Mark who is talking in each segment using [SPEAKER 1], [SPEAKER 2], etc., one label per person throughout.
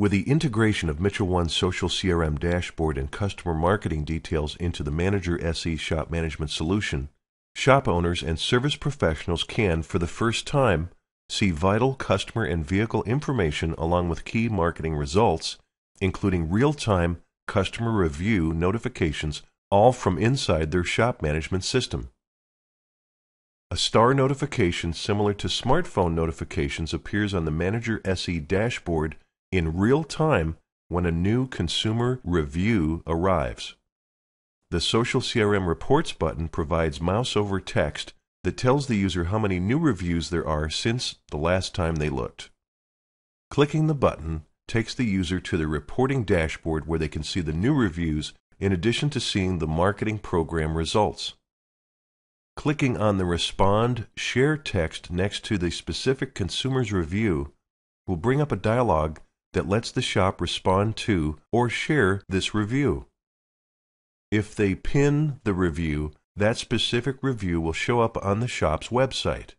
[SPEAKER 1] With the integration of Mitchell One's social CRM dashboard and customer marketing details into the Manager SE shop management solution, shop owners and service professionals can, for the first time, see vital customer and vehicle information along with key marketing results, including real time customer review notifications, all from inside their shop management system. A star notification similar to smartphone notifications appears on the Manager SE dashboard in real time when a new consumer review arrives. The Social CRM Reports button provides mouse over text that tells the user how many new reviews there are since the last time they looked. Clicking the button takes the user to the reporting dashboard where they can see the new reviews in addition to seeing the marketing program results. Clicking on the Respond Share text next to the specific consumer's review will bring up a dialog that lets the shop respond to or share this review. If they pin the review, that specific review will show up on the shop's website.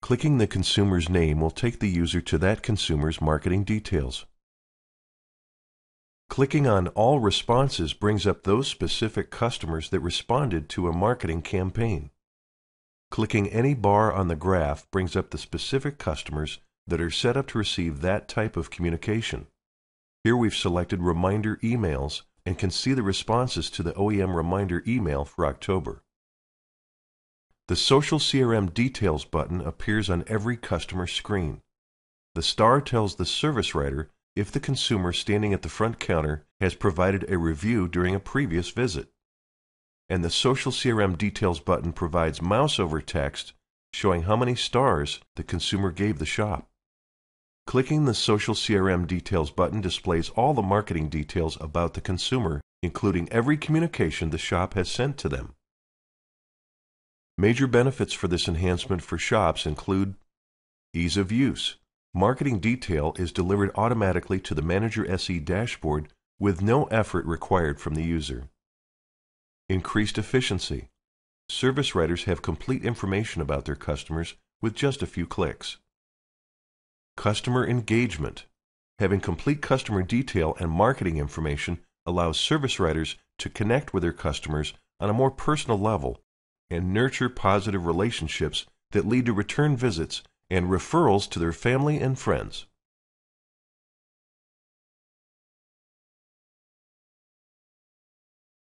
[SPEAKER 1] Clicking the consumer's name will take the user to that consumer's marketing details. Clicking on All Responses brings up those specific customers that responded to a marketing campaign. Clicking any bar on the graph brings up the specific customers that are set up to receive that type of communication. Here we've selected Reminder Emails and can see the responses to the OEM Reminder email for October. The Social CRM Details button appears on every customer screen. The star tells the service writer if the consumer standing at the front counter has provided a review during a previous visit. And the Social CRM Details button provides mouse over text showing how many stars the consumer gave the shop. Clicking the Social CRM Details button displays all the marketing details about the consumer, including every communication the shop has sent to them. Major benefits for this enhancement for shops include ease of use. Marketing detail is delivered automatically to the Manager SE dashboard with no effort required from the user. Increased efficiency. Service writers have complete information about their customers with just a few clicks. Customer engagement. Having complete customer detail and marketing information allows service writers to connect with their customers on a more personal level and nurture positive relationships that lead to return visits and referrals to their family and friends.